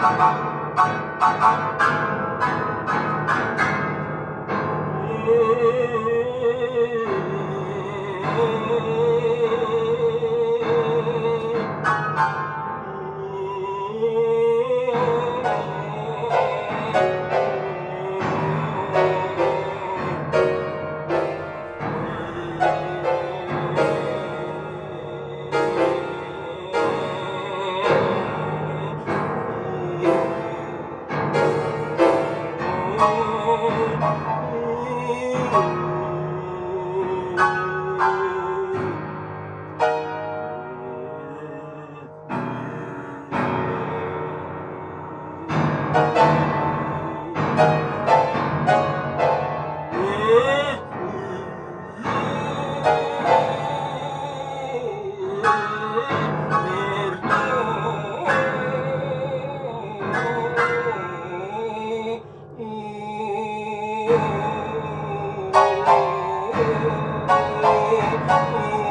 Bye-bye. oh.